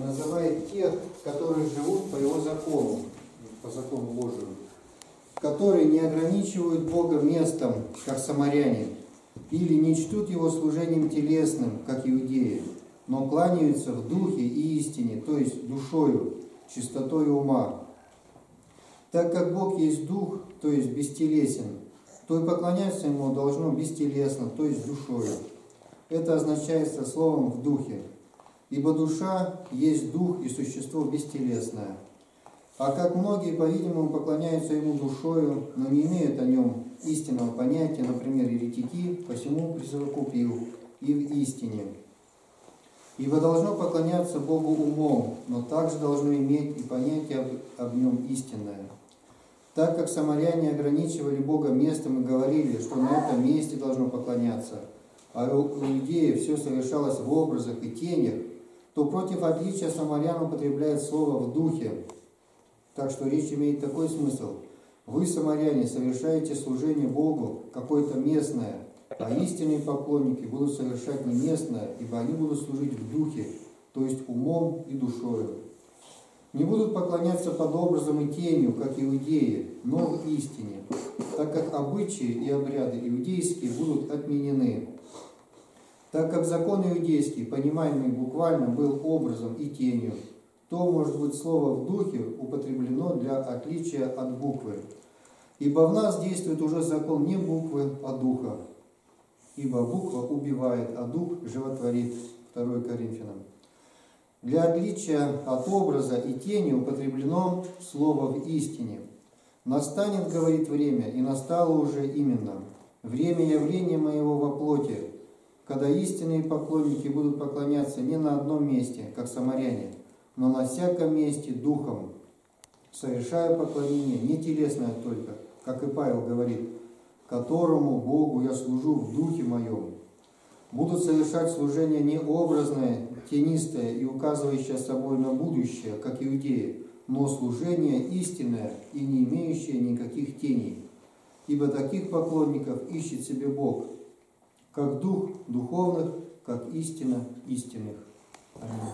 называет тех, которые живут по его закону, по закону Божию, которые не ограничивают Бога местом, как самаряне, или не чтут его служением телесным, как иудеи, но кланяются в духе и истине, то есть душою, чистотой ума. Так как Бог есть дух, то есть бестелесен, то и поклоняться ему должно бестелесно, то есть душою. Это означается словом в духе. Ибо душа есть дух и существо бестелесное. А как многие, по-видимому, поклоняются ему душою, но не имеют о нем истинного понятия, например, еретики, посему присовокупил и в истине. Ибо должно поклоняться Богу умом, но также должно иметь и понятие об, об нем истинное. Так как самаряне ограничивали Бога местом и говорили, что на этом месте должно поклоняться, а у иудеев все совершалось в образах и тенях, то против отличия самарян употребляет слово в духе. Так что речь имеет такой смысл. Вы, самаряне, совершаете служение Богу какое-то местное, а истинные поклонники будут совершать не местное, ибо они будут служить в духе, то есть умом и душою. Не будут поклоняться под образом и тенью, как иудеи, но в истине, так как обычаи и обряды иудейские будут отменены. Так как закон иудейский, понимаемый буквально, был образом и тенью, то, может быть, слово «в духе» употреблено для отличия от буквы. Ибо в нас действует уже закон не буквы, а духа. Ибо буква убивает, а дух животворит. 2 Коринфянам. Для отличия от образа и тени употреблено слово в истине. Настанет, говорит время, и настало уже именно. Время явления моего во плоти, когда истинные поклонники будут поклоняться не на одном месте, как самаряне, но на всяком месте духом, совершая поклонение не телесное только, как и Павел говорит, которому Богу я служу в духе моем. Будут совершать служение не образное, тенистое и указывающее собой на будущее, как иудеи, но служение истинное и не имеющее никаких теней. Ибо таких поклонников ищет себе Бог, как дух духовных, как истина истинных. Аминь.